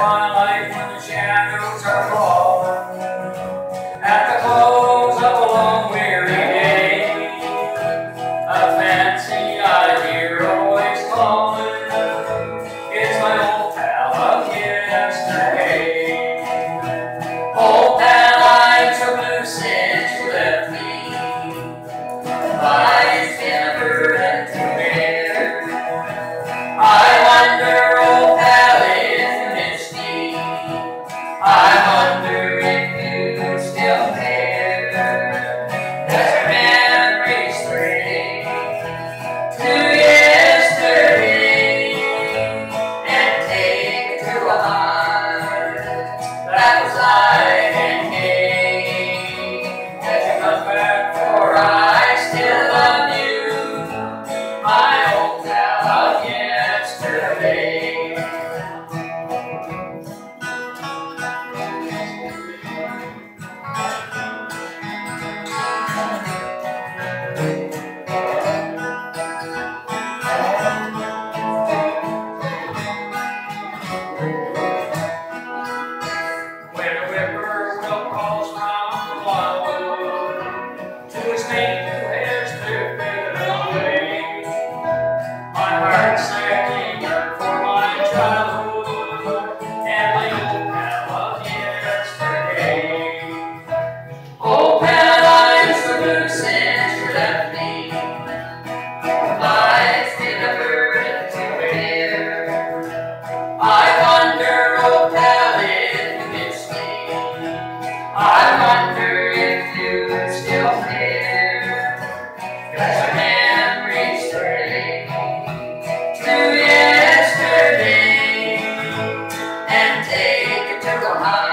twilight when the shadows are yesterday. take it to the high.